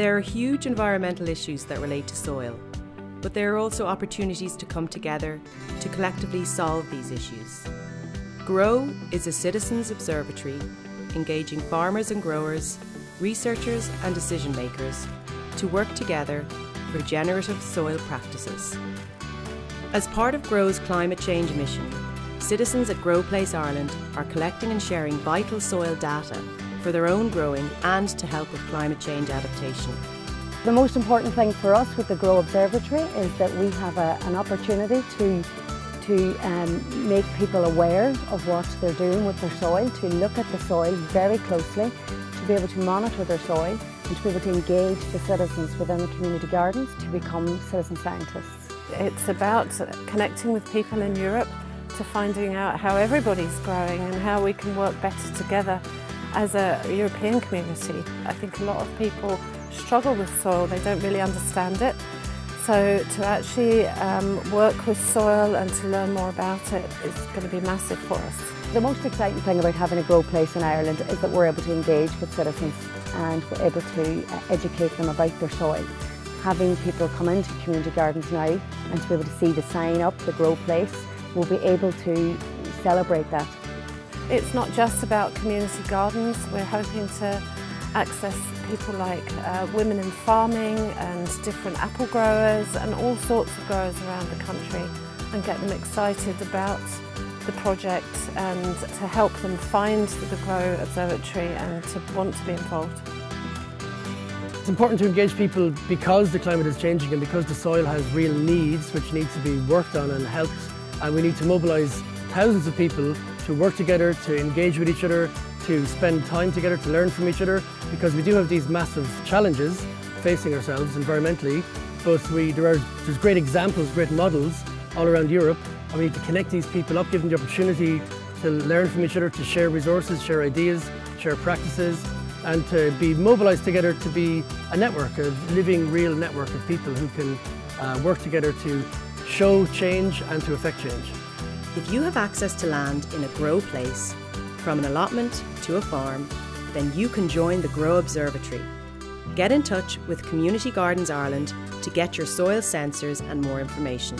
There are huge environmental issues that relate to soil, but there are also opportunities to come together to collectively solve these issues. GROW is a citizens' observatory engaging farmers and growers, researchers and decision makers to work together for generative soil practices. As part of GROW's climate change mission, citizens at GROW Place Ireland are collecting and sharing vital soil data for their own growing and to help with climate change adaptation. The most important thing for us with the GROW Observatory is that we have a, an opportunity to to um, make people aware of what they're doing with their soil, to look at the soil very closely, to be able to monitor their soil and to be able to engage the citizens within the community gardens to become citizen scientists. It's about connecting with people in Europe to finding out how everybody's growing and how we can work better together as a European community. I think a lot of people struggle with soil, they don't really understand it. So to actually um, work with soil and to learn more about it is going to be massive for us. The most exciting thing about having a Grow Place in Ireland is that we're able to engage with citizens and we're able to uh, educate them about their soil. Having people come into community gardens now and to be able to see the sign up, the Grow Place, we'll be able to celebrate that. It's not just about community gardens, we're hoping to access people like uh, women in farming and different apple growers and all sorts of growers around the country and get them excited about the project and to help them find the Grow Observatory and to want to be involved. It's important to engage people because the climate is changing and because the soil has real needs which need to be worked on and helped and we need to mobilise thousands of people to work together, to engage with each other, to spend time together, to learn from each other, because we do have these massive challenges facing ourselves environmentally, but we, there are, there's great examples, great models all around Europe, and we need to connect these people up, give them the opportunity to learn from each other, to share resources, share ideas, share practices, and to be mobilised together to be a network, a living, real network of people who can uh, work together to show change and to affect change. If you have access to land in a grow place, from an allotment to a farm, then you can join the Grow Observatory. Get in touch with Community Gardens Ireland to get your soil sensors and more information.